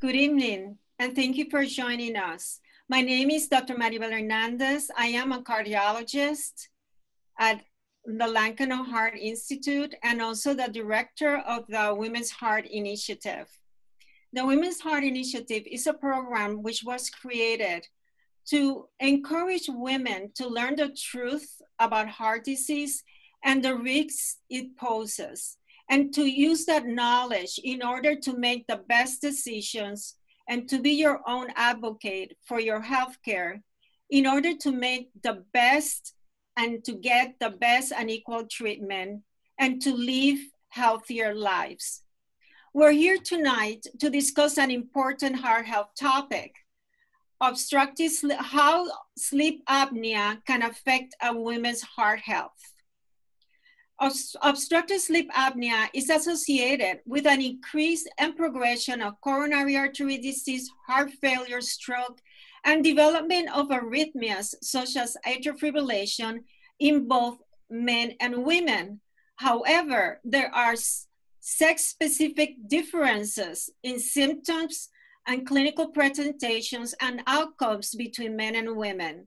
Good evening, and thank you for joining us. My name is Dr. Maribel Hernandez. I am a cardiologist at the Lankenau Heart Institute and also the director of the Women's Heart Initiative. The Women's Heart Initiative is a program which was created to encourage women to learn the truth about heart disease and the risks it poses, and to use that knowledge in order to make the best decisions and to be your own advocate for your healthcare in order to make the best and to get the best and equal treatment and to live healthier lives. We're here tonight to discuss an important heart health topic obstructive how sleep apnea can affect a woman's heart health. Obstructive sleep apnea is associated with an increase and progression of coronary artery disease, heart failure, stroke, and development of arrhythmias such as atrial fibrillation in both men and women. However, there are sex-specific differences in symptoms and clinical presentations and outcomes between men and women.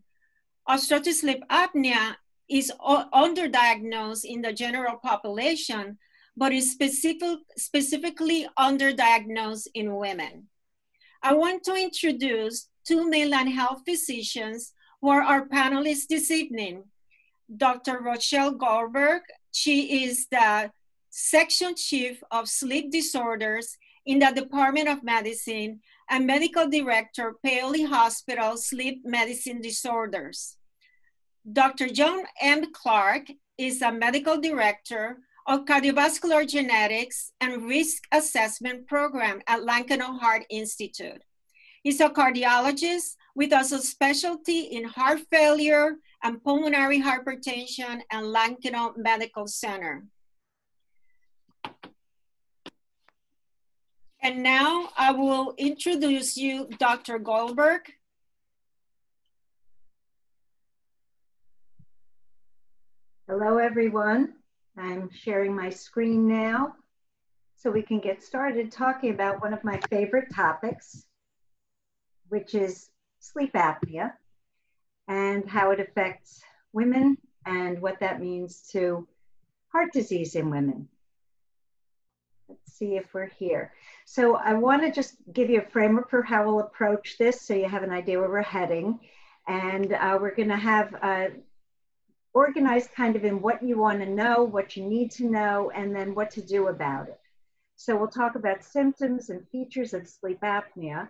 Obstructive sleep apnea is underdiagnosed in the general population, but is specific, specifically underdiagnosed in women. I want to introduce two Main Line Health physicians who are our panelists this evening. Dr. Rochelle Goldberg, she is the section chief of sleep disorders in the Department of Medicine and medical director, Paoli Hospital Sleep Medicine Disorders. Dr. John M. Clark is a medical director of cardiovascular genetics and risk assessment program at Lankenau Heart Institute. He's a cardiologist with a specialty in heart failure and pulmonary hypertension and Lankenau Medical Center. And now I will introduce you Dr. Goldberg. Hello, everyone. I'm sharing my screen now so we can get started talking about one of my favorite topics, which is sleep apnea and how it affects women and what that means to heart disease in women. Let's see if we're here. So I want to just give you a framework for how we'll approach this so you have an idea where we're heading. And uh, we're going to have uh, organized kind of in what you want to know, what you need to know, and then what to do about it. So we'll talk about symptoms and features of sleep apnea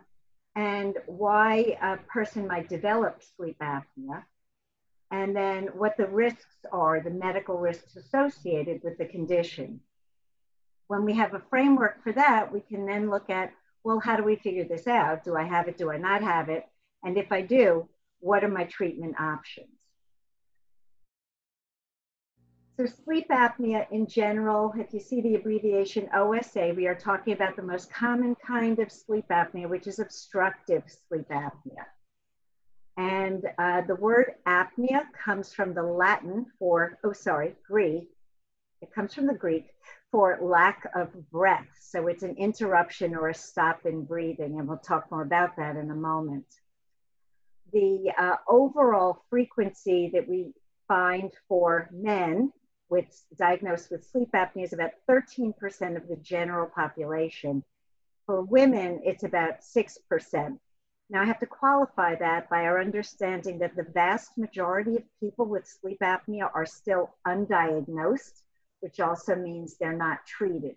and why a person might develop sleep apnea, and then what the risks are, the medical risks associated with the condition when we have a framework for that, we can then look at, well, how do we figure this out? Do I have it? Do I not have it? And if I do, what are my treatment options? So sleep apnea in general, if you see the abbreviation OSA, we are talking about the most common kind of sleep apnea, which is obstructive sleep apnea. And uh, the word apnea comes from the Latin for, oh, sorry, Greek. It comes from the Greek for lack of breath. So it's an interruption or a stop in breathing, and we'll talk more about that in a moment. The uh, overall frequency that we find for men with diagnosed with sleep apnea is about 13% of the general population. For women, it's about 6%. Now, I have to qualify that by our understanding that the vast majority of people with sleep apnea are still undiagnosed which also means they're not treated.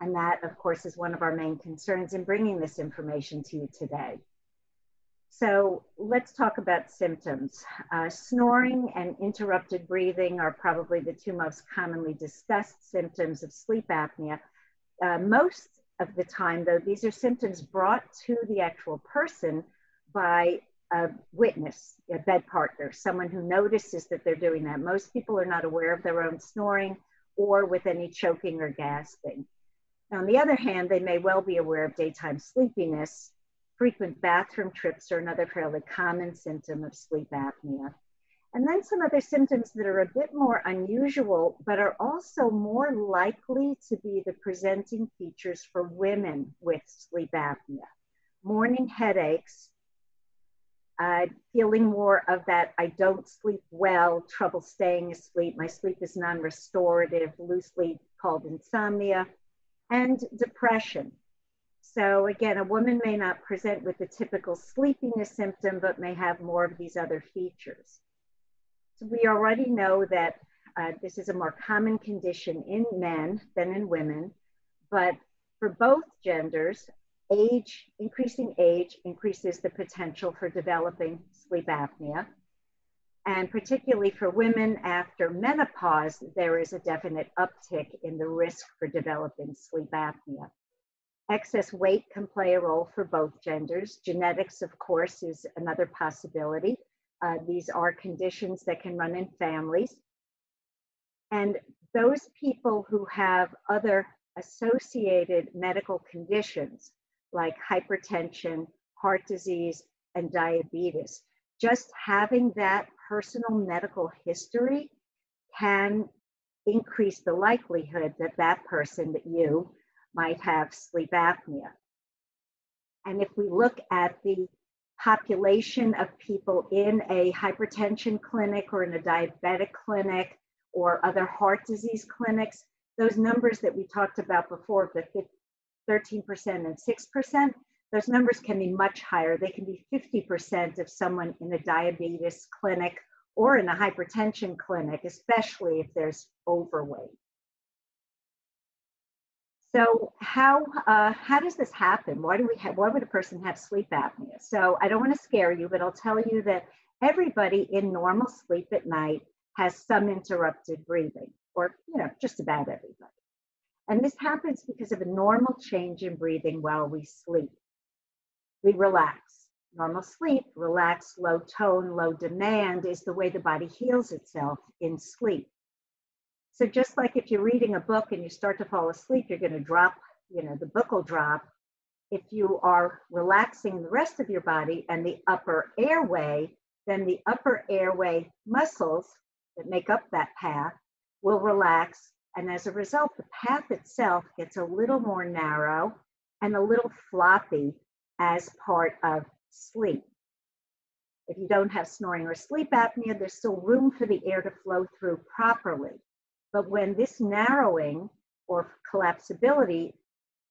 And that, of course, is one of our main concerns in bringing this information to you today. So let's talk about symptoms. Uh, snoring and interrupted breathing are probably the two most commonly discussed symptoms of sleep apnea. Uh, most of the time, though, these are symptoms brought to the actual person by a witness, a bed partner, someone who notices that they're doing that. Most people are not aware of their own snoring or with any choking or gasping. On the other hand, they may well be aware of daytime sleepiness. Frequent bathroom trips are another fairly common symptom of sleep apnea. And then some other symptoms that are a bit more unusual, but are also more likely to be the presenting features for women with sleep apnea. Morning headaches, uh, feeling more of that I don't sleep well, trouble staying asleep, my sleep is non restorative, loosely called insomnia, and depression. So, again, a woman may not present with the typical sleepiness symptom, but may have more of these other features. So, we already know that uh, this is a more common condition in men than in women, but for both genders, age, increasing age increases the potential for developing sleep apnea. And particularly for women after menopause, there is a definite uptick in the risk for developing sleep apnea. Excess weight can play a role for both genders. Genetics, of course, is another possibility. Uh, these are conditions that can run in families. And those people who have other associated medical conditions like hypertension, heart disease, and diabetes, just having that personal medical history can increase the likelihood that that person, that you, might have sleep apnea. And if we look at the population of people in a hypertension clinic or in a diabetic clinic or other heart disease clinics, those numbers that we talked about before, the 13% and 6%, those numbers can be much higher. They can be 50% of someone in a diabetes clinic or in a hypertension clinic, especially if there's overweight. So how uh, how does this happen? Why do we have? Why would a person have sleep apnea? So I don't want to scare you, but I'll tell you that everybody in normal sleep at night has some interrupted breathing, or you know, just about everybody. And this happens because of a normal change in breathing while we sleep. We relax. Normal sleep, relaxed, low tone, low demand is the way the body heals itself in sleep. So just like if you're reading a book and you start to fall asleep, you're going to drop, you know, the book will drop. If you are relaxing the rest of your body and the upper airway, then the upper airway muscles that make up that path will relax. And as a result, the path itself gets a little more narrow and a little floppy as part of sleep. If you don't have snoring or sleep apnea, there's still room for the air to flow through properly. But when this narrowing or collapsibility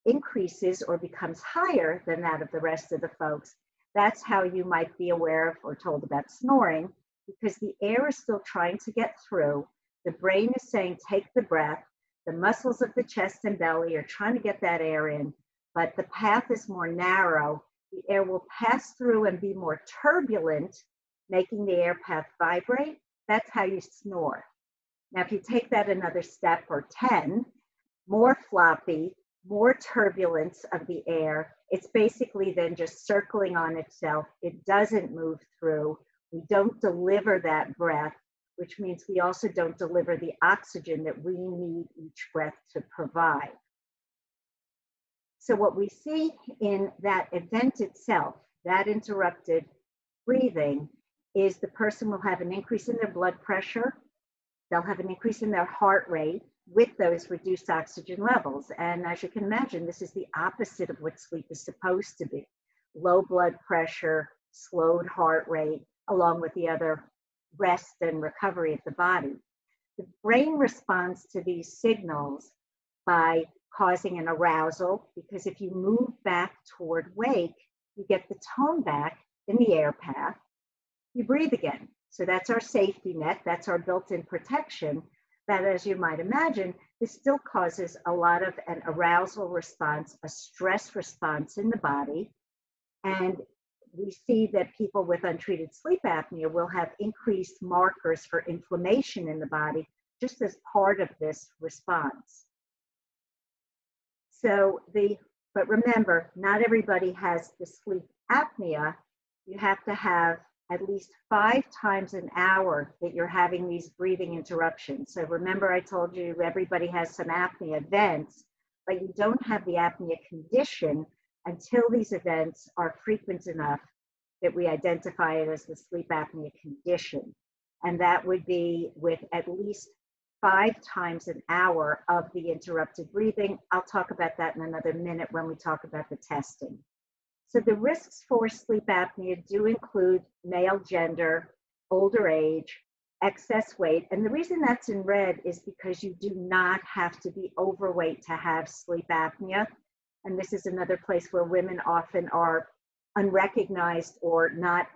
increases or becomes higher than that of the rest of the folks, that's how you might be aware of or told about snoring because the air is still trying to get through. The brain is saying, take the breath. The muscles of the chest and belly are trying to get that air in, but the path is more narrow. The air will pass through and be more turbulent, making the air path vibrate. That's how you snore. Now, if you take that another step or 10, more floppy, more turbulence of the air, it's basically then just circling on itself. It doesn't move through. We don't deliver that breath, which means we also don't deliver the oxygen that we need each breath to provide. So, what we see in that event itself, that interrupted breathing, is the person will have an increase in their blood pressure, they'll have an increase in their heart rate with those reduced oxygen levels. And as you can imagine, this is the opposite of what sleep is supposed to be low blood pressure, slowed heart rate, along with the other rest and recovery of the body. The brain responds to these signals by causing an arousal because if you move back toward wake, you get the tone back in the air path, you breathe again. So that's our safety net, that's our built-in protection. That, as you might imagine, this still causes a lot of an arousal response, a stress response in the body. And we see that people with untreated sleep apnea will have increased markers for inflammation in the body just as part of this response. So the, but remember, not everybody has the sleep apnea. You have to have at least five times an hour that you're having these breathing interruptions. So remember, I told you everybody has some apnea events, but you don't have the apnea condition until these events are frequent enough that we identify it as the sleep apnea condition. and that would be with at least five times an hour of the interrupted breathing. I'll talk about that in another minute when we talk about the testing. So the risks for sleep apnea do include male gender, older age, excess weight. And the reason that's in red is because you do not have to be overweight to have sleep apnea. And this is another place where women often are unrecognized or not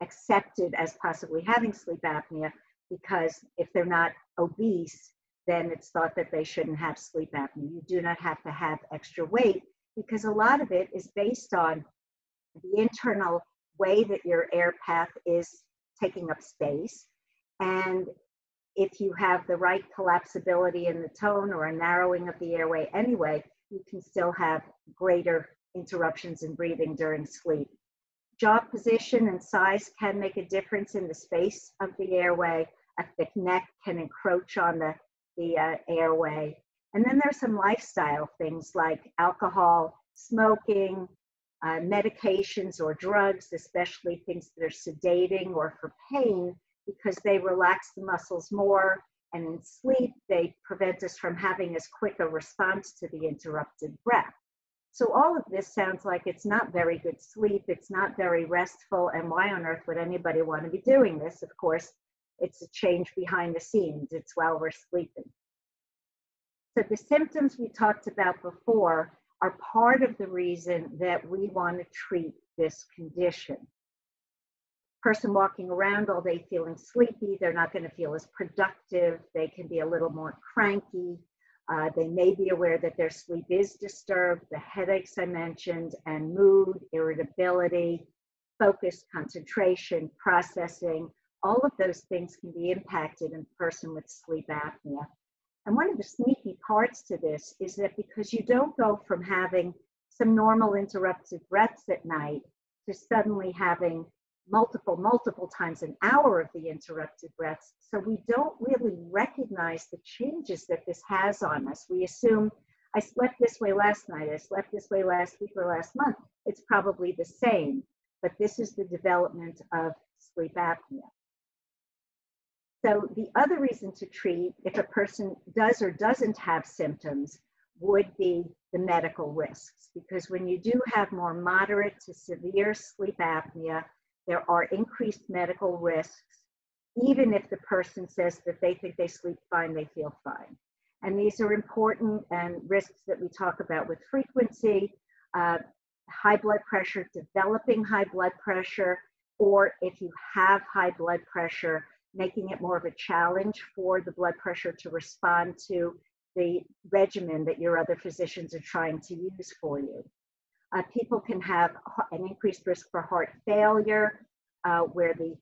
accepted as possibly having sleep apnea because if they're not obese, then it's thought that they shouldn't have sleep apnea. You do not have to have extra weight because a lot of it is based on the internal way that your air path is taking up space. And if you have the right collapsibility in the tone or a narrowing of the airway anyway, you can still have greater interruptions in breathing during sleep. Jaw position and size can make a difference in the space of the airway. A thick neck can encroach on the, the uh, airway. And then there's some lifestyle things like alcohol, smoking, uh, medications or drugs, especially things that are sedating or for pain, because they relax the muscles more. And in sleep, they prevent us from having as quick a response to the interrupted breath. So all of this sounds like it's not very good sleep, it's not very restful, and why on earth would anybody want to be doing this? Of course, it's a change behind the scenes, it's while we're sleeping. So the symptoms we talked about before are part of the reason that we want to treat this condition. Person walking around all day feeling sleepy, they're not going to feel as productive, they can be a little more cranky, uh, they may be aware that their sleep is disturbed, the headaches I mentioned, and mood, irritability, focus, concentration, processing, all of those things can be impacted in a person with sleep apnea. And one of the sneaky parts to this is that because you don't go from having some normal interrupted breaths at night to suddenly having multiple, multiple times an hour of the interrupted breaths. So we don't really recognize the changes that this has on us. We assume I slept this way last night, I slept this way last week or last month. It's probably the same, but this is the development of sleep apnea. So the other reason to treat if a person does or doesn't have symptoms would be the medical risks. Because when you do have more moderate to severe sleep apnea, there are increased medical risks, even if the person says that they think they sleep fine, they feel fine. And these are important and risks that we talk about with frequency, uh, high blood pressure, developing high blood pressure, or if you have high blood pressure, making it more of a challenge for the blood pressure to respond to the regimen that your other physicians are trying to use for you. Uh, people can have an increased risk for heart failure, uh, where the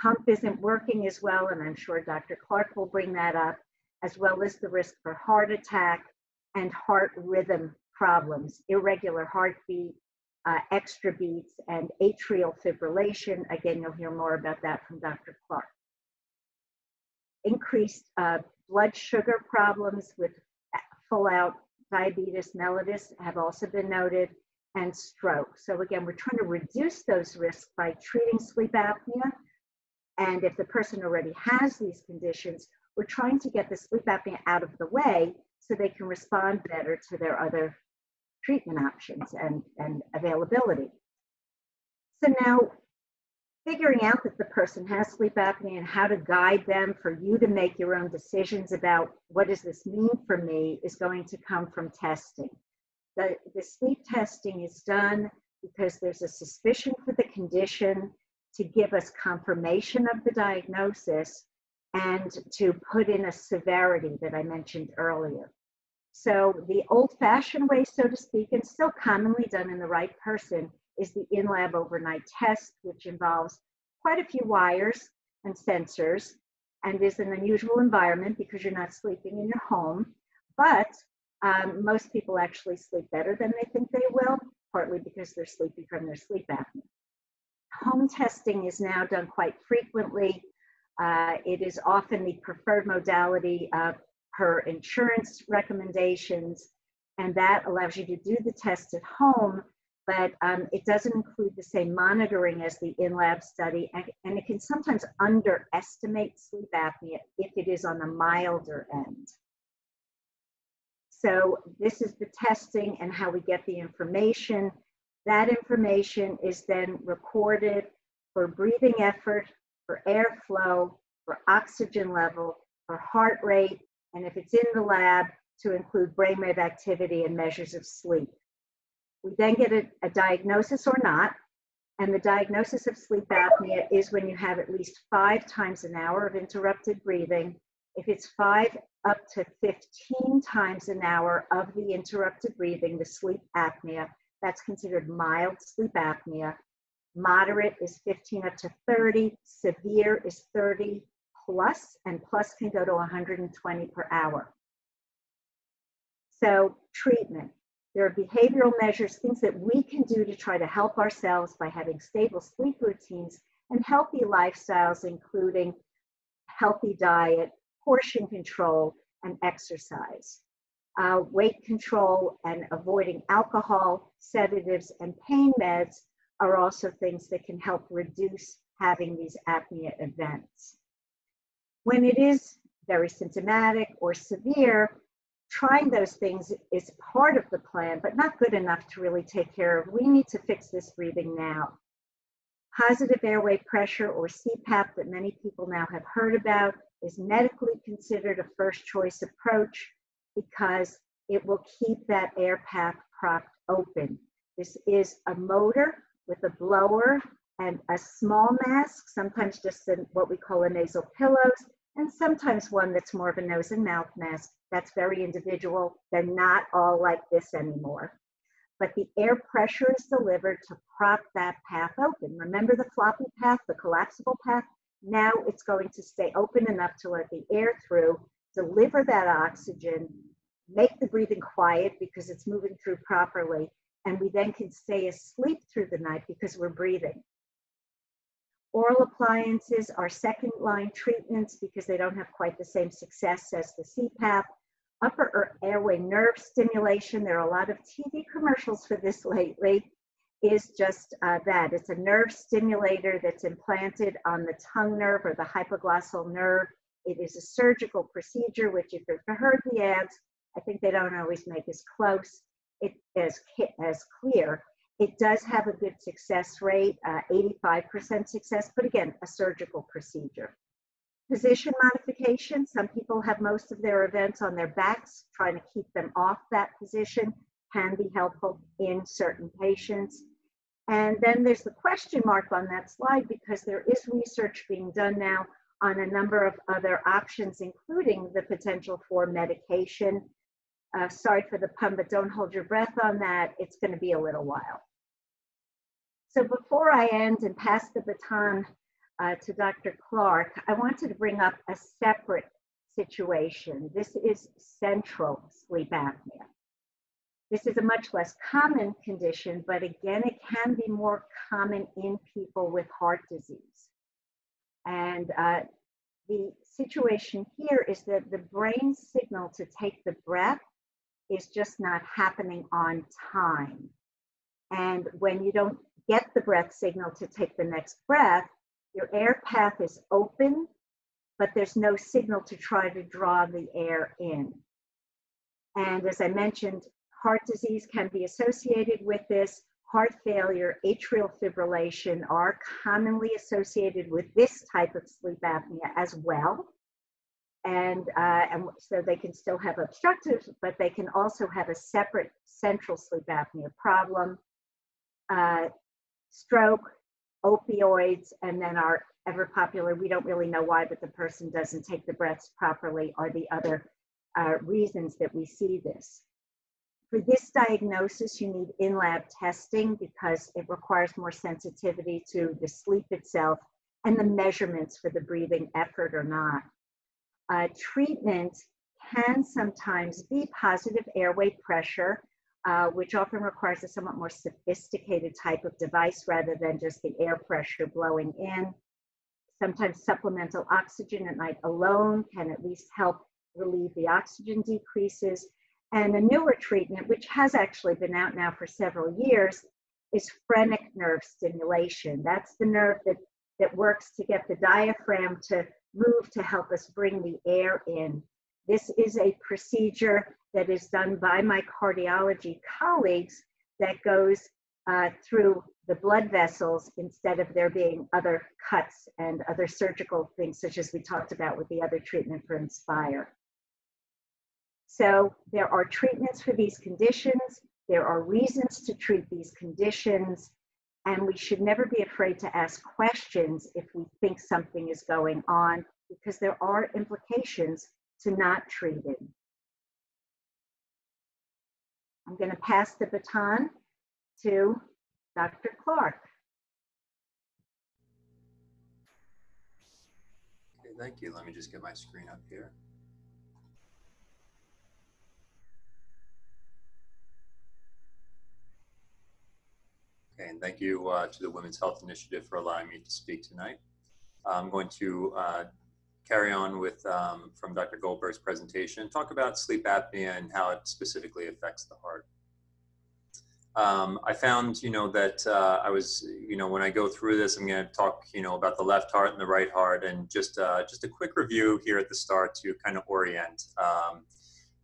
pump isn't working as well, and I'm sure Dr. Clark will bring that up, as well as the risk for heart attack and heart rhythm problems, irregular heartbeat, uh, extra beats, and atrial fibrillation. Again, you'll hear more about that from Dr. Clark increased uh, blood sugar problems with full out diabetes mellitus have also been noted and stroke. So again, we're trying to reduce those risks by treating sleep apnea. And if the person already has these conditions, we're trying to get the sleep apnea out of the way so they can respond better to their other treatment options and, and availability. So now figuring out that the person has sleep apnea and how to guide them for you to make your own decisions about what does this mean for me is going to come from testing. The, the sleep testing is done because there's a suspicion for the condition to give us confirmation of the diagnosis and to put in a severity that I mentioned earlier. So the old fashioned way, so to speak, and still commonly done in the right person, is the in-lab overnight test, which involves quite a few wires and sensors and is an unusual environment because you're not sleeping in your home. But um, most people actually sleep better than they think they will, partly because they're sleepy from their sleep apnea. Home testing is now done quite frequently. Uh, it is often the preferred modality uh, per insurance recommendations, and that allows you to do the test at home but um, it doesn't include the same monitoring as the in-lab study, and, and it can sometimes underestimate sleep apnea if it is on the milder end. So this is the testing and how we get the information. That information is then recorded for breathing effort, for airflow, for oxygen level, for heart rate, and if it's in the lab, to include brainwave activity and measures of sleep. We then get a, a diagnosis or not, and the diagnosis of sleep apnea is when you have at least five times an hour of interrupted breathing. If it's five up to 15 times an hour of the interrupted breathing, the sleep apnea, that's considered mild sleep apnea. Moderate is 15 up to 30, severe is 30 plus, and plus can go to 120 per hour. So, treatment. There are behavioral measures, things that we can do to try to help ourselves by having stable sleep routines and healthy lifestyles, including healthy diet, portion control, and exercise. Uh, weight control and avoiding alcohol, sedatives, and pain meds are also things that can help reduce having these apnea events. When it is very symptomatic or severe, trying those things is part of the plan, but not good enough to really take care of. We need to fix this breathing now. Positive airway pressure or CPAP that many people now have heard about is medically considered a first choice approach because it will keep that air path propped open. This is a motor with a blower and a small mask, sometimes just what we call a nasal pillows, and sometimes one that's more of a nose and mouth mask. That's very individual. They're not all like this anymore. But the air pressure is delivered to prop that path open. Remember the floppy path, the collapsible path? Now it's going to stay open enough to let the air through, deliver that oxygen, make the breathing quiet because it's moving through properly, and we then can stay asleep through the night because we're breathing. Oral appliances are second line treatments because they don't have quite the same success as the CPAP. Upper airway nerve stimulation, there are a lot of TV commercials for this lately, is just uh, that. It's a nerve stimulator that's implanted on the tongue nerve or the hypoglossal nerve. It is a surgical procedure, which if you've heard the ads, I think they don't always make as close, it as, as clear it does have a good success rate, uh, 85% success, but again, a surgical procedure. Position modification, some people have most of their events on their backs, trying to keep them off that position can be helpful in certain patients. And then there's the question mark on that slide because there is research being done now on a number of other options, including the potential for medication. Uh, sorry for the pun, but don't hold your breath on that. It's going to be a little while. So before I end and pass the baton uh, to Dr. Clark, I wanted to bring up a separate situation. This is central sleep apnea. This is a much less common condition, but again, it can be more common in people with heart disease. And uh, the situation here is that the brain signal to take the breath is just not happening on time. And when you don't get the breath signal to take the next breath, your air path is open, but there's no signal to try to draw the air in. And as I mentioned, heart disease can be associated with this. Heart failure, atrial fibrillation are commonly associated with this type of sleep apnea as well. And, uh, and so they can still have obstructive, but they can also have a separate central sleep apnea problem. Uh, stroke, opioids, and then our ever popular, we don't really know why, but the person doesn't take the breaths properly, are the other uh, reasons that we see this. For this diagnosis, you need in lab testing because it requires more sensitivity to the sleep itself and the measurements for the breathing effort or not. Uh, treatment can sometimes be positive airway pressure uh, which often requires a somewhat more sophisticated type of device rather than just the air pressure blowing in. Sometimes supplemental oxygen at night alone can at least help relieve the oxygen decreases. And a newer treatment, which has actually been out now for several years, is phrenic nerve stimulation. That's the nerve that, that works to get the diaphragm to move to help us bring the air in. This is a procedure that is done by my cardiology colleagues that goes uh, through the blood vessels instead of there being other cuts and other surgical things, such as we talked about with the other treatment for Inspire. So there are treatments for these conditions. There are reasons to treat these conditions. And we should never be afraid to ask questions if we think something is going on, because there are implications to not treating. I'm going to pass the baton to Dr. Clark. Okay, thank you. Let me just get my screen up here. Okay, and thank you uh, to the Women's Health Initiative for allowing me to speak tonight. I'm going to uh, carry on with um, from Dr. Goldberg's presentation, and talk about sleep apnea and how it specifically affects the heart. Um, I found, you know, that uh, I was, you know, when I go through this, I'm going to talk, you know, about the left heart and the right heart, and just uh, just a quick review here at the start to kind of orient. Um,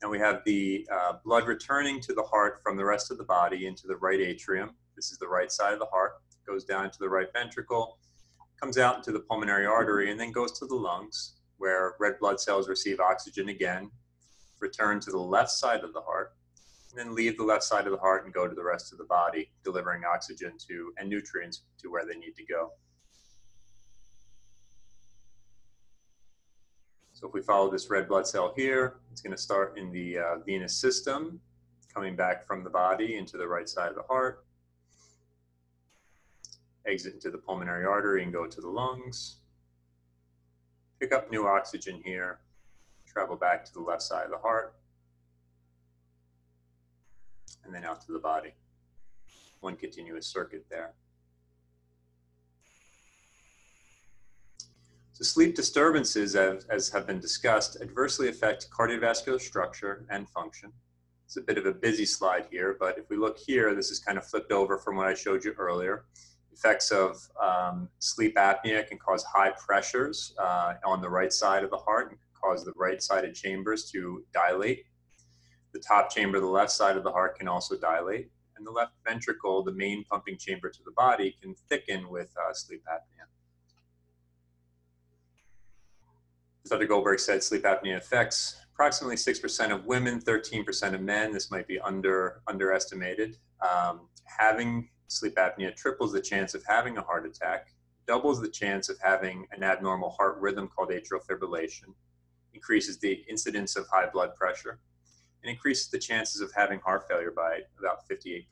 and we have the uh, blood returning to the heart from the rest of the body into the right atrium. This is the right side of the heart. Goes down to the right ventricle, comes out into the pulmonary artery, and then goes to the lungs, where red blood cells receive oxygen again, return to the left side of the heart, and then leave the left side of the heart and go to the rest of the body, delivering oxygen to and nutrients to where they need to go. So if we follow this red blood cell here, it's going to start in the uh, venous system, coming back from the body into the right side of the heart, exit into the pulmonary artery and go to the lungs. Pick up new oxygen here, travel back to the left side of the heart, and then out to the body. One continuous circuit there. So sleep disturbances, as, as have been discussed, adversely affect cardiovascular structure and function. It's a bit of a busy slide here, but if we look here, this is kind of flipped over from what I showed you earlier effects of um, sleep apnea can cause high pressures uh, on the right side of the heart and cause the right sided chambers to dilate. The top chamber, the left side of the heart, can also dilate. And the left ventricle, the main pumping chamber to the body, can thicken with uh, sleep apnea. As Dr. Goldberg said, sleep apnea affects approximately 6% of women, 13% of men. This might be under underestimated. Um, having sleep apnea triples the chance of having a heart attack, doubles the chance of having an abnormal heart rhythm called atrial fibrillation, increases the incidence of high blood pressure, and increases the chances of having heart failure by about 58%.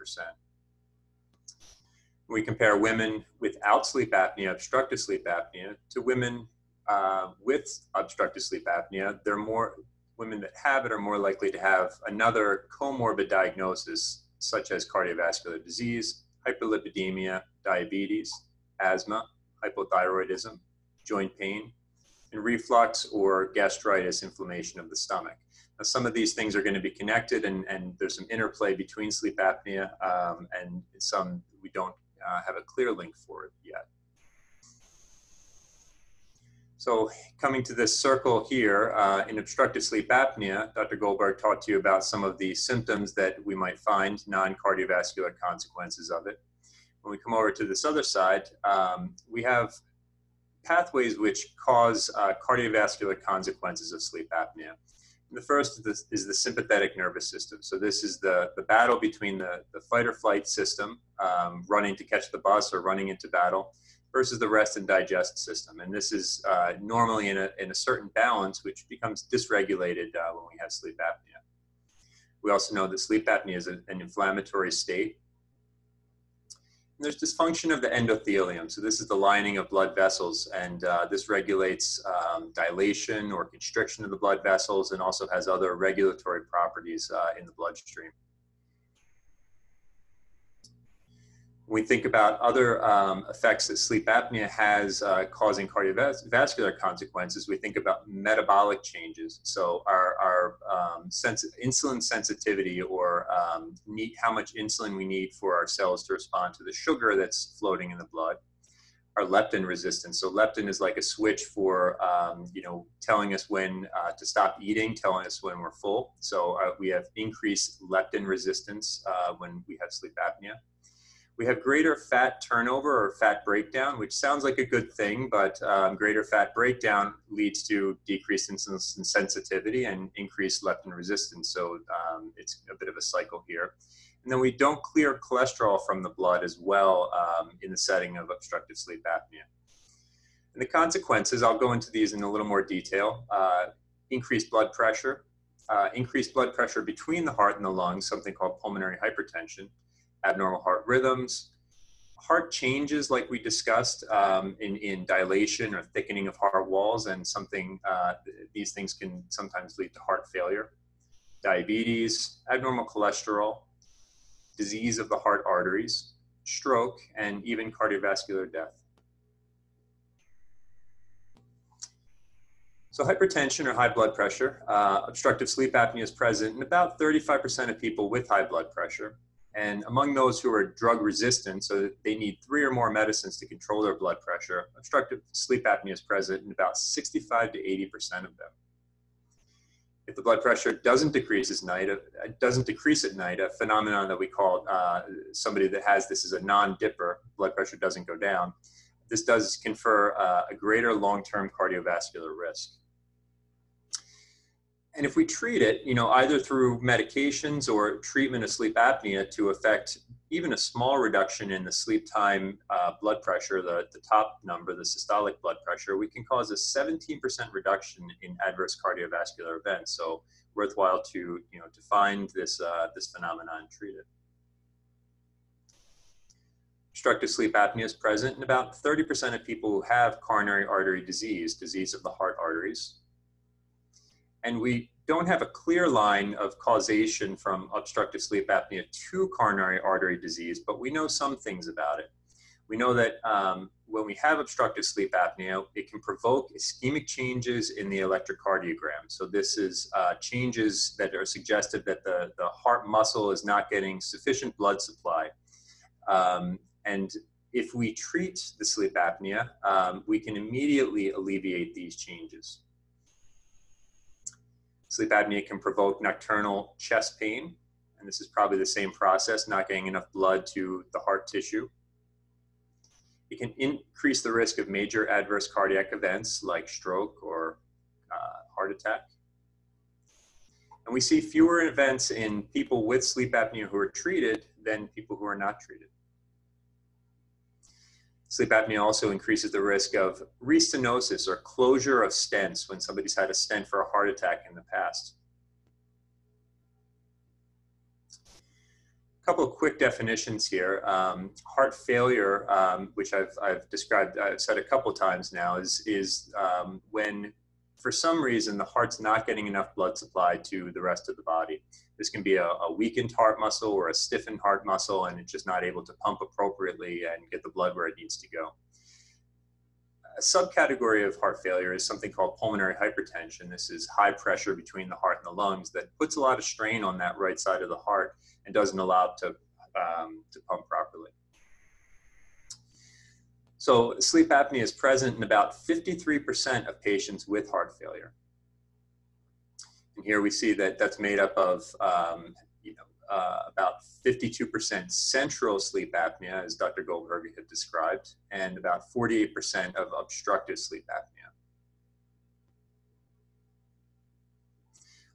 When we compare women without sleep apnea, obstructive sleep apnea, to women uh, with obstructive sleep apnea, they're more women that have it are more likely to have another comorbid diagnosis such as cardiovascular disease, hyperlipidemia, diabetes, asthma, hypothyroidism, joint pain, and reflux or gastritis, inflammation of the stomach. Now, some of these things are going to be connected, and, and there's some interplay between sleep apnea um, and some we don't uh, have a clear link for it yet. So coming to this circle here, uh, in obstructive sleep apnea, Dr. Goldberg talked to you about some of the symptoms that we might find, non-cardiovascular consequences of it. When we come over to this other side, um, we have pathways which cause uh, cardiovascular consequences of sleep apnea. And the first is the, is the, sympathetic nervous system. So this is the, the battle between the, the fight or flight system, um, running to catch the bus or running into battle, versus the rest and digest system. And this is uh, normally in a, in a certain balance, which becomes dysregulated uh, when we have sleep apnea. We also know that sleep apnea is a, an inflammatory state. And there's dysfunction of the endothelium. So this is the lining of blood vessels, and uh, this regulates um, dilation or constriction of the blood vessels and also has other regulatory properties uh, in the bloodstream. When we think about other um, effects that sleep apnea has uh, causing cardiovascular consequences, we think about metabolic changes. So our, our um, insulin sensitivity or um, need, how much insulin we need for our cells to respond to the sugar that's floating in the blood our leptin resistance. So leptin is like a switch for, um, you know, telling us when uh, to stop eating, telling us when we're full. So uh, we have increased leptin resistance uh, when we have sleep apnea. We have greater fat turnover or fat breakdown, which sounds like a good thing, but um, greater fat breakdown leads to decreased insulin sensitivity and increased leptin resistance. So um, it's a bit of a cycle here. And then we don't clear cholesterol from the blood as well um, in the setting of obstructive sleep apnea. And the consequences, I'll go into these in a little more detail. Uh, increased blood pressure, uh, increased blood pressure between the heart and the lungs, something called pulmonary hypertension, abnormal heart rhythms, heart changes like we discussed um, in, in dilation or thickening of heart walls and something, uh, these things can sometimes lead to heart failure, diabetes, abnormal cholesterol, disease of the heart arteries, stroke, and even cardiovascular death. So hypertension or high blood pressure, uh, obstructive sleep apnea is present in about 35% of people with high blood pressure. And among those who are drug resistant, so they need three or more medicines to control their blood pressure, obstructive sleep apnea is present in about 65 to 80% of them if the blood pressure doesn't decrease at night, uh, doesn't decrease at night, a phenomenon that we call uh, somebody that has this is a non-dipper, blood pressure doesn't go down. This does confer uh, a greater long-term cardiovascular risk. And if we treat it, you know, either through medications or treatment of sleep apnea to affect even a small reduction in the sleep time uh, blood pressure, the, the top number, the systolic blood pressure, we can cause a 17% reduction in adverse cardiovascular events. So worthwhile to, you know, to find this, uh, this phenomenon and treat it. Obstructive sleep apnea is present in about 30% of people who have coronary artery disease, disease of the heart arteries. And we don't have a clear line of causation from obstructive sleep apnea to coronary artery disease, but we know some things about it. We know that um, when we have obstructive sleep apnea, it can provoke ischemic changes in the electrocardiogram. So this is uh, changes that are suggestive that the, the heart muscle is not getting sufficient blood supply. Um, and if we treat the sleep apnea, um, we can immediately alleviate these changes. Sleep apnea can provoke nocturnal chest pain, and this is probably the same process, not getting enough blood to the heart tissue. It can increase the risk of major adverse cardiac events like stroke or uh, heart attack. And we see fewer events in people with sleep apnea who are treated than people who are not treated. Sleep apnea also increases the risk of restenosis or closure of stents when somebody's had a stent for a heart attack in the past. A couple of quick definitions here. Um, heart failure, um, which I've, I've described, I've said a couple times now, is, is um, when for some reason the heart's not getting enough blood supply to the rest of the body. This can be a, a, weakened heart muscle or a stiffened heart muscle, and it's just not able to pump appropriately and get the blood where it needs to go. A subcategory of heart failure is something called pulmonary hypertension. This is high pressure between the heart and the lungs that puts a lot of strain on that right side of the heart and doesn't allow it to, um, to pump properly. So sleep apnea is present in about 53% of patients with heart failure. And here we see that that's made up of um, you know, uh, about 52% central sleep apnea, as Dr. Goldberg had described, and about 48% of obstructive sleep apnea.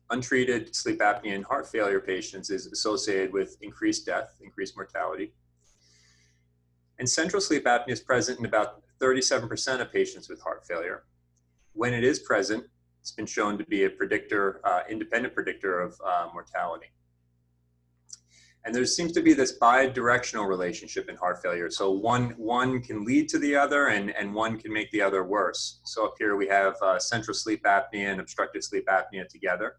Untreated sleep apnea in heart failure patients is associated with increased death, increased mortality. And central sleep apnea is present in about 37% of patients with heart failure. When it is present, it's been shown to be a predictor, uh, independent predictor of uh, mortality. And there seems to be this bi-directional relationship in heart failure. So one, one can lead to the other and, and one can make the other worse. So up here we have uh, central sleep apnea and obstructive sleep apnea together.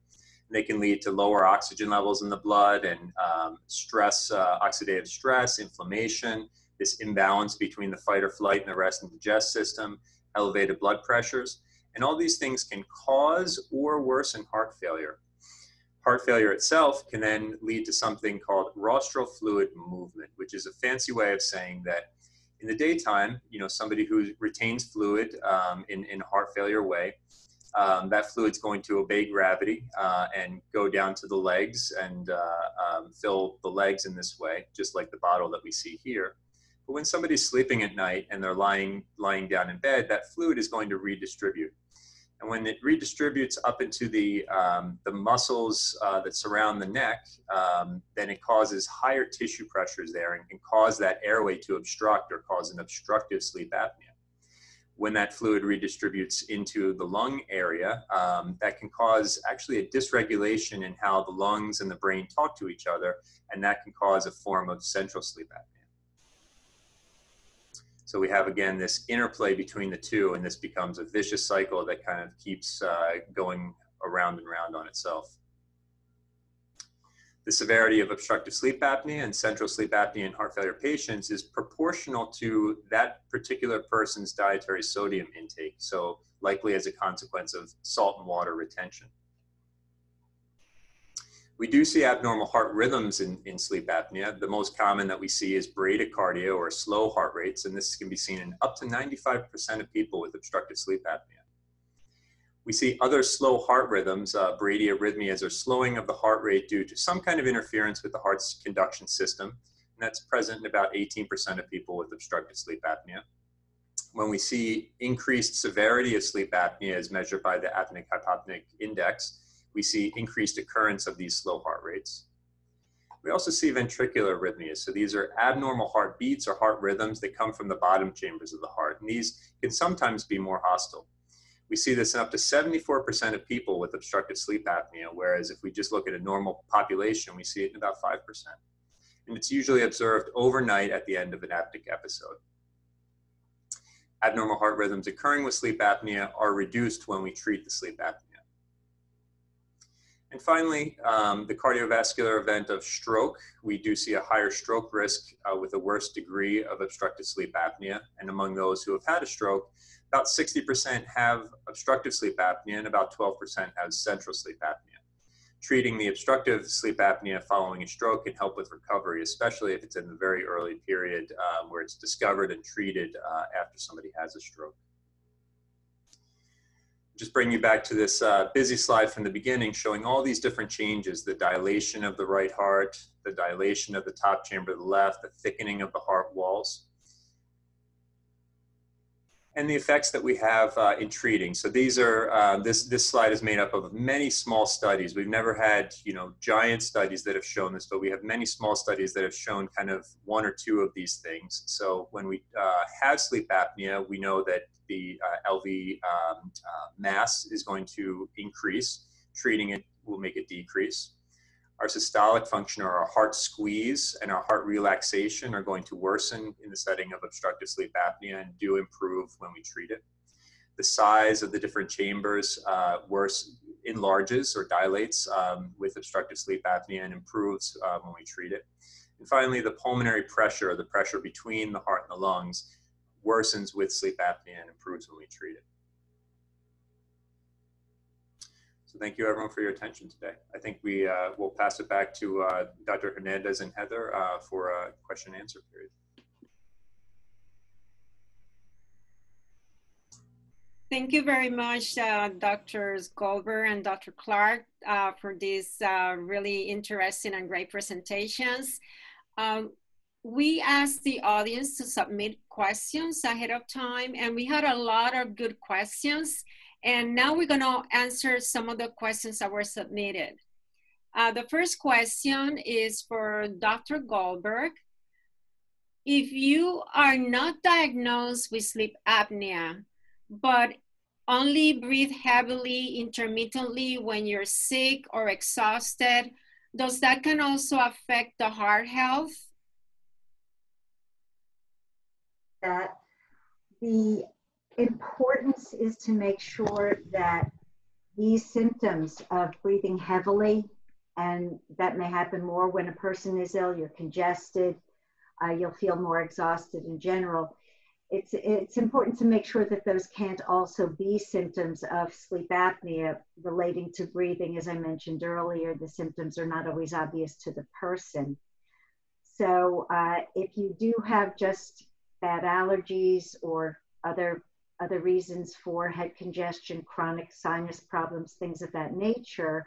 They can lead to lower oxygen levels in the blood and um, stress, uh, oxidative stress, inflammation, this imbalance between the fight or flight and the rest and digest system, elevated blood pressures. And all these things can cause or worsen heart failure. Heart failure itself can then lead to something called rostral fluid movement, which is a fancy way of saying that in the daytime, you know, somebody who retains fluid um, in, in a heart failure way, um, that fluid's going to obey gravity uh, and go down to the legs and uh, um, fill the legs in this way, just like the bottle that we see here. But when somebody's sleeping at night and they're lying, lying down in bed, that fluid is going to redistribute. And when it redistributes up into the, um, the muscles uh, that surround the neck, um, then it causes higher tissue pressures there and can cause that airway to obstruct or cause an obstructive sleep apnea. When that fluid redistributes into the lung area, um, that can cause actually a dysregulation in how the lungs and the brain talk to each other, and that can cause a form of central sleep apnea. So we have again this interplay between the two, and this becomes a vicious cycle that kind of keeps uh, going around and around on itself. The severity of obstructive sleep apnea and central sleep apnea in heart failure patients is proportional to that particular person's dietary sodium intake, so likely as a consequence of salt and water retention. We do see abnormal heart rhythms in, in sleep apnea. The most common that we see is bradycardia or slow heart rates, and this can be seen in up to 95% of people with obstructive sleep apnea. We see other slow heart rhythms, uh, bradyarrhythmias, or slowing of the heart rate due to some kind of interference with the heart's conduction system, and that's present in about 18% of people with obstructive sleep apnea. When we see increased severity of sleep apnea as measured by the apneic hypopneic index, we see increased occurrence of these slow heart rates. We also see ventricular arrhythmias. So these are abnormal heartbeats or heart rhythms that come from the bottom chambers of the heart. And these can sometimes be more hostile. We see this in up to 74% of people with obstructive sleep apnea, whereas if we just look at a normal population, we see it in about 5%. And it's usually observed overnight at the end of an apneic episode. Abnormal heart rhythms occurring with sleep apnea are reduced when we treat the sleep apnea. And finally, um, the cardiovascular event of stroke. We do see a higher stroke risk uh, with a worse degree of obstructive sleep apnea. And among those who have had a stroke, about 60% have obstructive sleep apnea and about 12% have central sleep apnea. Treating the obstructive sleep apnea following a stroke can help with recovery, especially if it's in the very early period um, where it's discovered and treated uh, after somebody has a stroke just bring you back to this uh, busy slide from the beginning showing all these different changes, the dilation of the right heart, the dilation of the top chamber of the left, the thickening of the heart walls, and the effects that we have uh, in treating. So these are, uh, this, this slide is made up of many small studies. We've never had, you know, giant studies that have shown this, but we have many small studies that have shown kind of one or two of these things. So when we uh, have sleep apnea, we know that the uh, LV um, uh, mass is going to increase. Treating it will make it decrease. Our systolic function or our heart squeeze and our heart relaxation are going to worsen in the setting of obstructive sleep apnea and do improve when we treat it. The size of the different chambers uh, worse enlarges or dilates um, with obstructive sleep apnea and improves uh, when we treat it. And finally, the pulmonary pressure, the pressure between the heart and the lungs, worsens with sleep apnea and improves when we treat it. So thank you everyone for your attention today. I think we uh, will pass it back to uh, Dr. Hernandez and Heather uh, for a question and answer period. Thank you very much, uh, Drs. Goldberg and Dr. Clark, uh, for these uh, really interesting and great presentations. Um, we asked the audience to submit questions ahead of time, and we had a lot of good questions. And now we're going to answer some of the questions that were submitted. Uh, the first question is for Dr. Goldberg. If you are not diagnosed with sleep apnea, but only breathe heavily intermittently when you're sick or exhausted, does that can also affect the heart health? That the importance is to make sure that these symptoms of breathing heavily, and that may happen more when a person is ill, you're congested, uh, you'll feel more exhausted in general. It's, it's important to make sure that those can't also be symptoms of sleep apnea relating to breathing. As I mentioned earlier, the symptoms are not always obvious to the person. So uh, if you do have just bad allergies or other other reasons for head congestion, chronic sinus problems, things of that nature,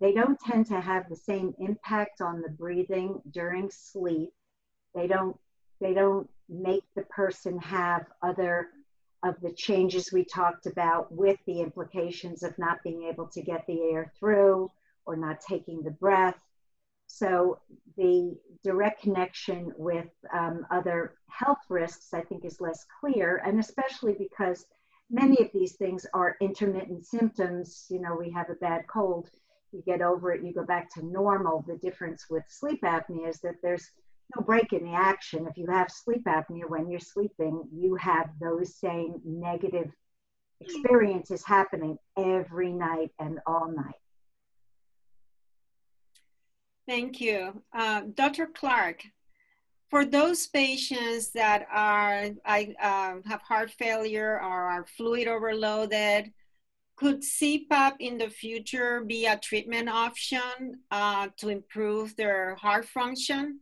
they don't tend to have the same impact on the breathing during sleep. They don't they don't make the person have other of the changes we talked about with the implications of not being able to get the air through or not taking the breath. So the direct connection with um, other health risks, I think, is less clear, and especially because many of these things are intermittent symptoms. You know, we have a bad cold, you get over it, you go back to normal. The difference with sleep apnea is that there's no break in the action. If you have sleep apnea when you're sleeping, you have those same negative experiences happening every night and all night. Thank you. Uh, Dr. Clark, for those patients that are I, uh, have heart failure or are fluid overloaded, could CPAP in the future be a treatment option uh, to improve their heart function?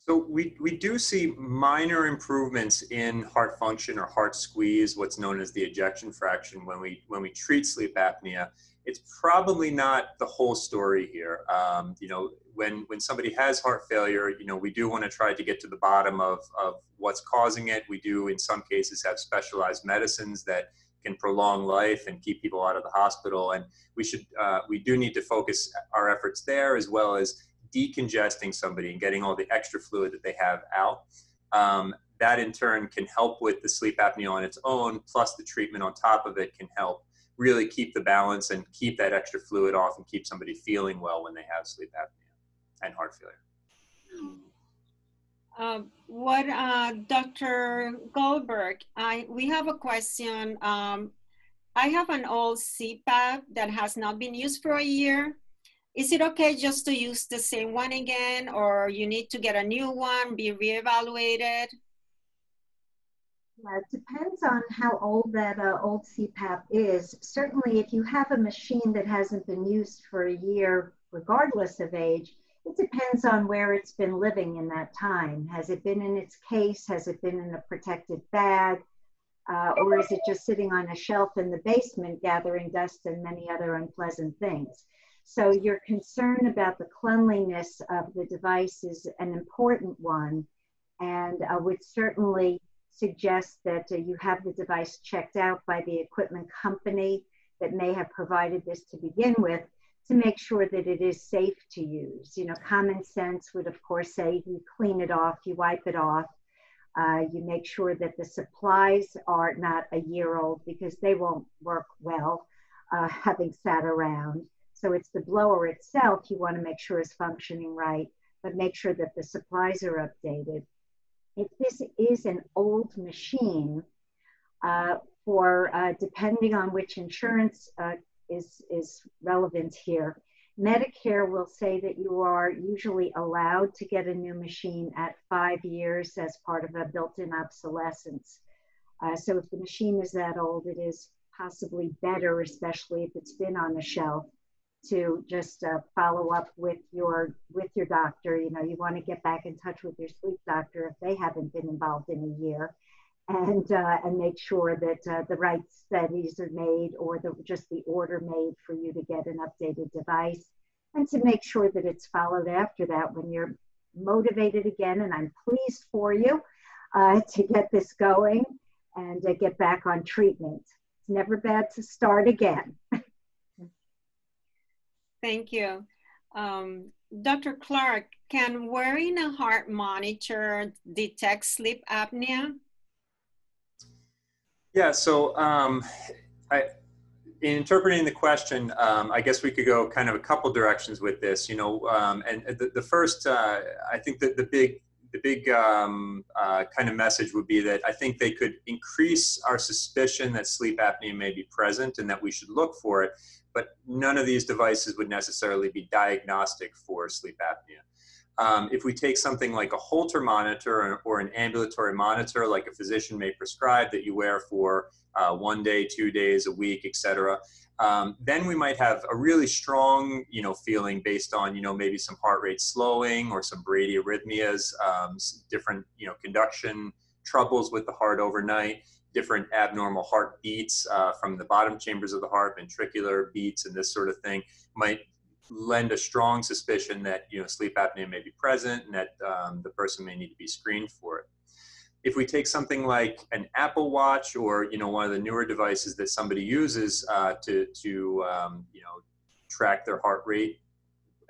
So we, we do see minor improvements in heart function or heart squeeze, what's known as the ejection fraction when we, when we treat sleep apnea. It's probably not the whole story here. Um, you know, when, when somebody has heart failure, you know, we do want to try to get to the bottom of, of what's causing it. We do, in some cases, have specialized medicines that can prolong life and keep people out of the hospital. And we should, uh, we do need to focus our efforts there as well as decongesting somebody and getting all the extra fluid that they have out. Um, that in turn can help with the sleep apnea on its own, plus the treatment on top of it can help really keep the balance and keep that extra fluid off and keep somebody feeling well when they have sleep apnea and heart failure. Uh, what uh, Dr. Goldberg, I, we have a question. Um, I have an old CPAP that has not been used for a year is it okay just to use the same one again or you need to get a new one, be reevaluated? It depends on how old that uh, old CPAP is. Certainly, if you have a machine that hasn't been used for a year, regardless of age, it depends on where it's been living in that time. Has it been in its case? Has it been in a protected bag? Uh, or is it just sitting on a shelf in the basement gathering dust and many other unpleasant things? So your concern about the cleanliness of the device is an important one and I would certainly suggest that uh, you have the device checked out by the equipment company that may have provided this to begin with to make sure that it is safe to use. You know, common sense would of course say you clean it off, you wipe it off, uh, you make sure that the supplies are not a year old because they won't work well uh, having sat around. So it's the blower itself you want to make sure is functioning right, but make sure that the supplies are updated. If this is an old machine, uh, for uh, depending on which insurance uh, is, is relevant here, Medicare will say that you are usually allowed to get a new machine at five years as part of a built-in obsolescence. Uh, so if the machine is that old, it is possibly better, especially if it's been on the shelf, to just uh, follow up with your with your doctor. You know, you want to get back in touch with your sleep doctor if they haven't been involved in a year, and uh, and make sure that uh, the right studies are made or the, just the order made for you to get an updated device, and to make sure that it's followed after that when you're motivated again. And I'm pleased for you uh, to get this going and get back on treatment. It's never bad to start again. Thank you. Um, Dr. Clark, can wearing a heart monitor detect sleep apnea? Yeah, so um, I, in interpreting the question, um, I guess we could go kind of a couple directions with this, you know, um, and the, the first, uh, I think that the big, the big um, uh, kind of message would be that I think they could increase our suspicion that sleep apnea may be present and that we should look for it, but none of these devices would necessarily be diagnostic for sleep apnea. Um, if we take something like a Holter monitor or, or, an ambulatory monitor, like a physician may prescribe that you wear for uh, one day, two days, a week, etc., um, then we might have a really strong, you know, feeling based on, you know, maybe some heart rate slowing or some bradyarrhythmias, um, different, you know, conduction troubles with the heart overnight, different abnormal heart beats uh, from the bottom chambers of the heart, ventricular beats, and this sort of thing might lend a strong suspicion that, you know, sleep apnea may be present and that um, the person may need to be screened for it. If we take something like an Apple Watch or you know one of the newer devices that somebody uses uh, to to um, you know track their heart rate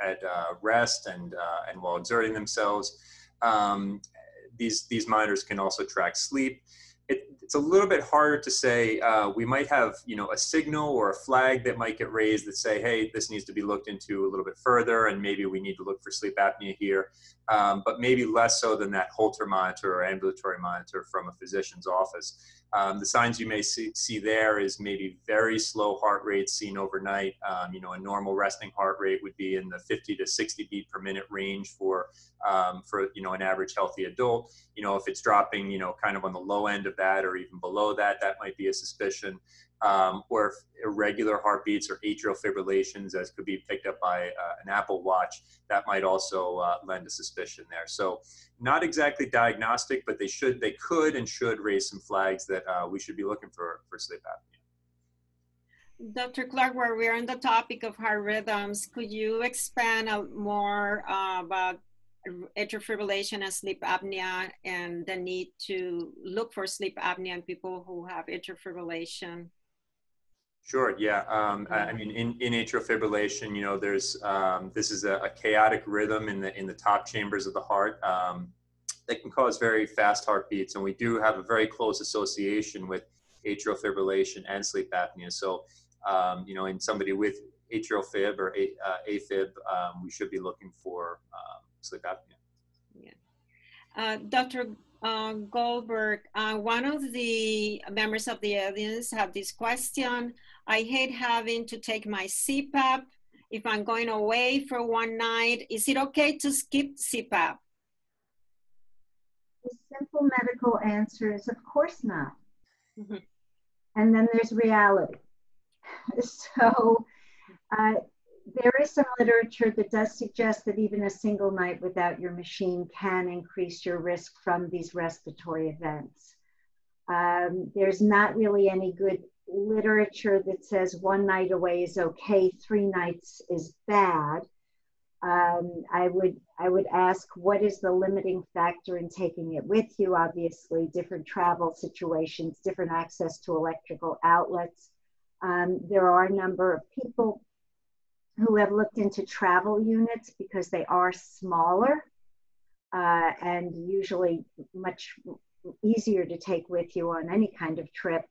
at uh, rest and uh, and while exerting themselves, um, these these monitors can also track sleep it's a little bit harder to say. Uh, we might have, you know, a signal or a flag that might get raised that say, hey, this needs to be looked into a little bit further, and maybe we need to look for sleep apnea here, um, but maybe less so than that Holter monitor or ambulatory monitor from a physician's office. Um, the signs you may see, see, there is maybe very slow heart rates seen overnight. Um, you know, a normal resting heart rate would be in the 50 to 60 beat per minute range for um, for you know an average healthy adult. You know, if it's dropping, you know, kind of on the low end of that or even below that, that might be a suspicion. Um, or irregular heartbeats or atrial fibrillations, as could be picked up by uh, an Apple Watch, that might also uh, lend a suspicion there. So, not exactly diagnostic, but they should, they could, and should raise some flags that uh, we should be looking for for sleep apnea. Dr. Clark, where we're on the topic of heart rhythms, could you expand more uh, about atrial fibrillation and sleep apnea and the need to look for sleep apnea in people who have atrial fibrillation? Sure. Yeah. Um, I mean, in, in atrial fibrillation, you know, there's um, this is a, a, chaotic rhythm in the in the top chambers of the heart um, that can cause very fast heartbeats, and we do have a very close association with atrial fibrillation and sleep apnea. So, um, you know, in somebody with atrial fib or a, uh, AFib, um, we should be looking for um, sleep apnea. Yeah. Uh, Dr. Uh, Goldberg, uh, one of the members of the audience have this question. I hate having to take my CPAP if I'm going away for one night. Is it okay to skip CPAP? The simple medical answer is of course not. Mm-hmm. And then there's reality. So uh, there is some literature that does suggest that even a single night without your machine can increase your risk from these respiratory events. Um, there's not really any good literature that says one night away is okay, three nights is bad. Um, I would I would ask what is the limiting factor in taking it with you? Obviously, different travel situations, different access to electrical outlets. Um, there are a number of people who have looked into travel units because they are smaller uh, and usually much easier to take with you on any kind of trip.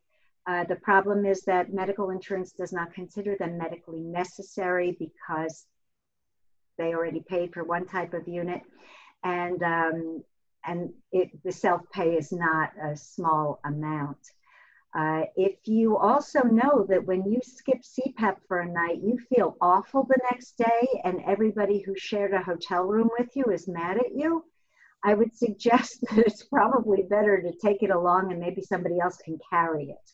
Uh, the problem is that medical insurance does not consider them medically necessary because they already paid for one type of unit, and um, and it, the self pay is not a small amount. Uh, if you also know that when you skip CPAP for a night, you feel awful the next day, and everybody who shared a hotel room with you is mad at you, I would suggest that it's probably better to take it along and maybe somebody else can carry it.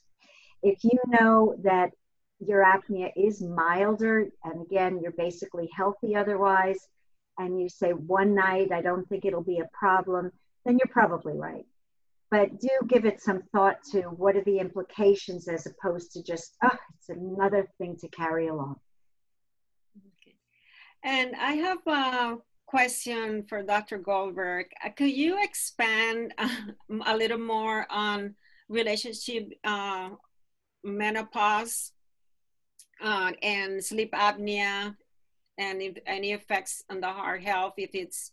If you know that your apnea is milder, and again, you're basically healthy otherwise, and you say one night, I don't think it'll be a problem, then you're probably right but do give it some thought to what are the implications as opposed to just, oh, it's another thing to carry along. Okay. And I have a question for Dr. Goldberg. Uh, could you expand uh, a little more on relationship uh, menopause uh, and sleep apnea and if any effects on the heart health, if it's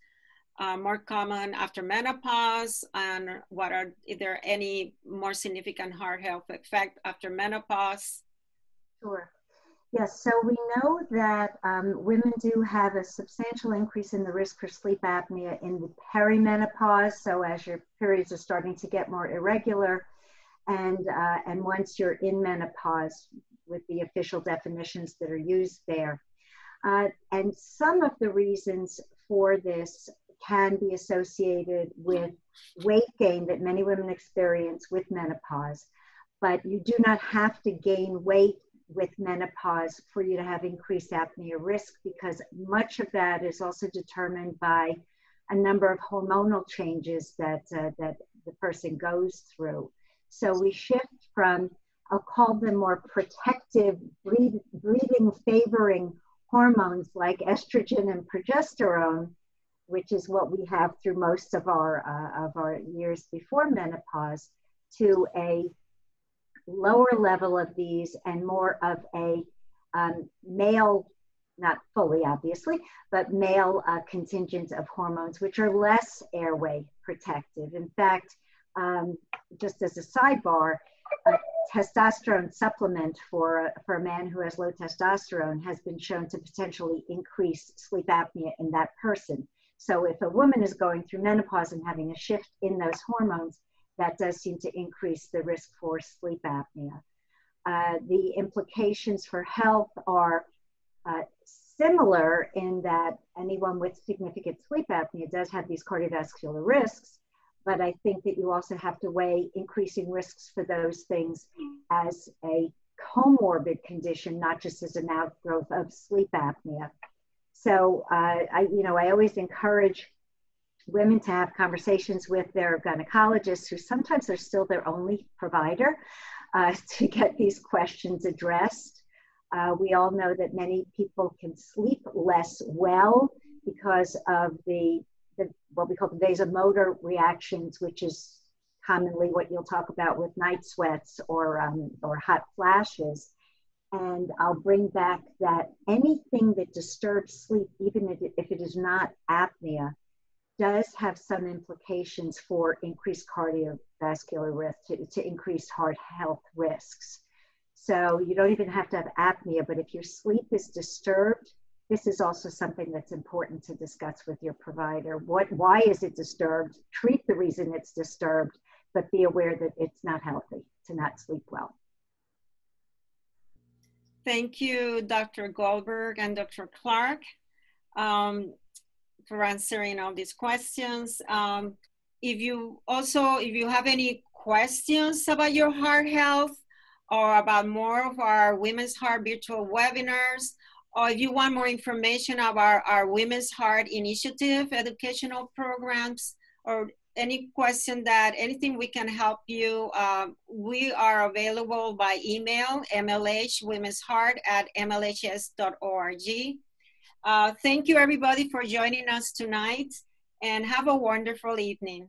uh, more common after menopause and what are is there any more significant heart health effect after menopause sure Yes, so we know that um, women do have a substantial increase in the risk for sleep apnea in the perimenopause. So as your periods are starting to get more irregular, and uh, and once you're in menopause, with the official definitions that are used there, uh, and some of the reasons for this can be associated with weight gain that many women experience with menopause. But you do not have to gain weight with menopause for you to have increased apnea risk because much of that is also determined by a number of hormonal changes that, uh, that the person goes through. So we shift from, I'll call them more protective, breathing favoring hormones like estrogen and progesterone, which is what we have through most of our, uh, of our years before menopause, to a lower level of these and more of a um, male, not fully obviously, but male uh, contingent of hormones, which are less airway protective. In fact, um, just as a sidebar, a testosterone supplement for a, for a man who has low testosterone has been shown to potentially increase sleep apnea in that person. So if a woman is going through menopause and having a shift in those hormones, that does seem to increase the risk for sleep apnea. Uh, the implications for health are uh, similar in that anyone with significant sleep apnea does have these cardiovascular risks, but I think that you also have to weigh increasing risks for those things as a comorbid condition, not just as an outgrowth of sleep apnea. So uh, I, you know, I always encourage women to have conversations with their gynecologists, who sometimes are still their only provider, uh, to get these questions addressed. Uh, we all know that many people can sleep less well because of the, the what we call the vasomotor reactions, which is commonly what you'll talk about with night sweats or, um, or hot flashes. And I'll bring back that anything that disturbs sleep, even if it is not apnea, does have some implications for increased cardiovascular risk, to, to increase heart health risks. So you don't even have to have apnea, but if your sleep is disturbed, this is also something that's important to discuss with your provider. What, why is it disturbed? Treat the reason it's disturbed, but be aware that it's not healthy to not sleep well. Thank you, Dr. Goldberg and Dr. Clark. Um, for answering all these questions. Um, if you also, if you have any questions about your heart health or about more of our Women's Heart virtual webinars, or if you want more information about our Women's Heart Initiative educational programs, or any question that anything we can help you, uh, we are available by email, mlh women's heart at mlhs.org. Uh, thank you everybody for joining us tonight and have a wonderful evening.